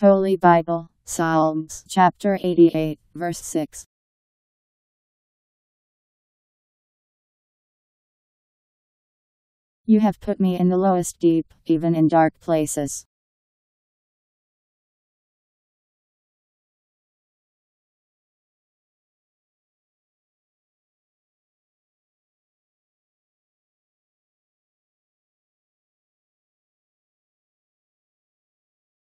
Holy Bible, Psalms, chapter 88, verse 6. You have put me in the lowest deep, even in dark places.